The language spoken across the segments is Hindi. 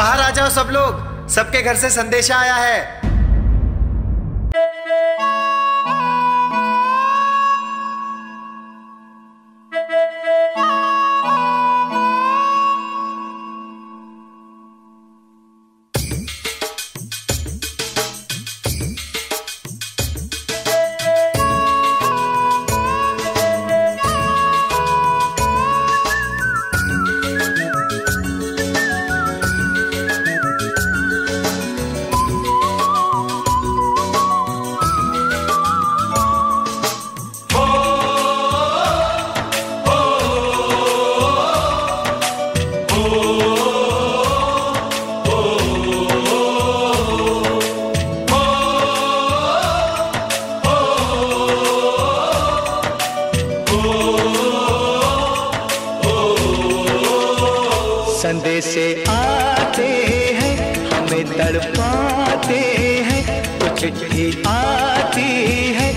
बाहर आ जाओ सब लोग। सबके घर से संदेशा आया है। चिट्ठी आती है,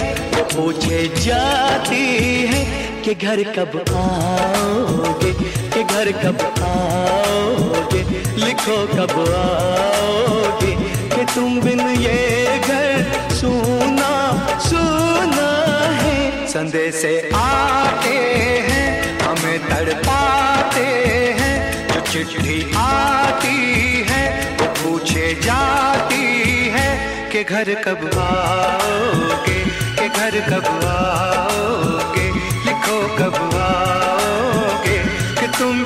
पूछे जाती है कि घर कब आओगे, कि घर कब आओगे, लिखो कब आओगे, कि तुम बिन ये घर सुना सुना है। संदेश आते घर कब आओगे? के घर कब आओगे? लिखो कब आओगे? कि तुम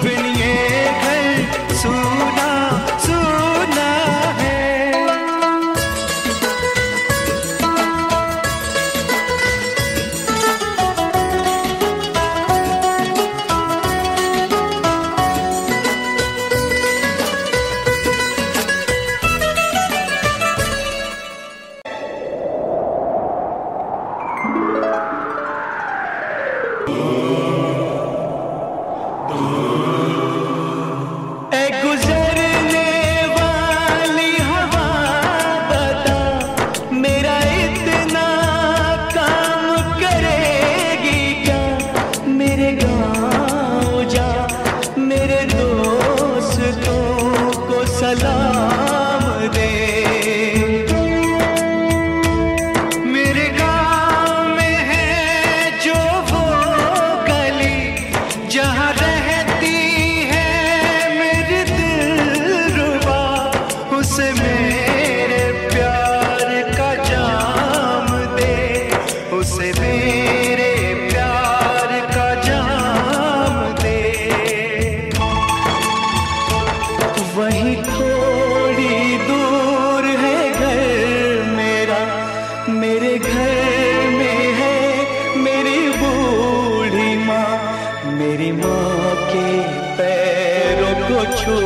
को छू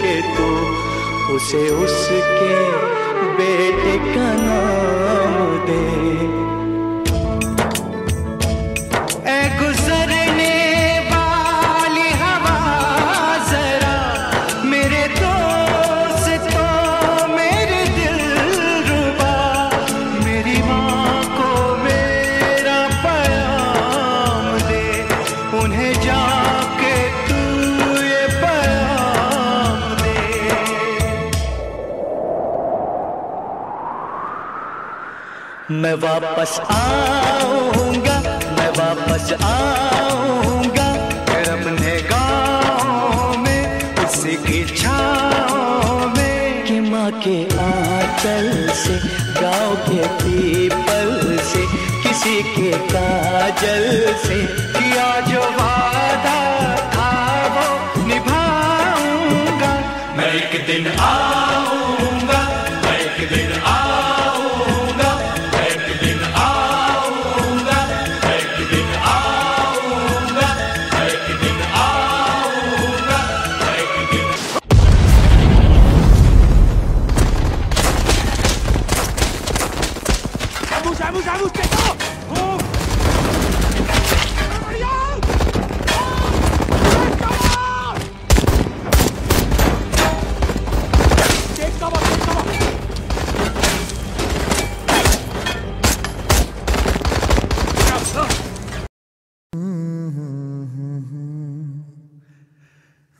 के तो उसे उसके बेटे का नाम दे। मैं वापस आऊँगा, मैं वापस आऊँगा। फिर अपने गाँव में, उसी की छाँव में। कि माँ के आंचल से, गाँव के पीपल से, किसी के काजल से। किया जो वादा था, वो निभाऊँगा। मैं एक दिन आऊँगा j'avoue, j'avoue, je t'étends Oh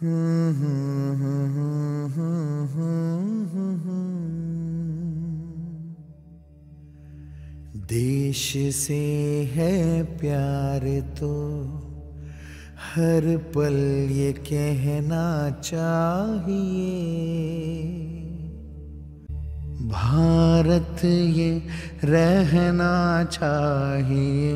Mm-hmm. देश से है प्यार तो हर पल ये कहना चाहिए। भारत ये रहना चाहिए।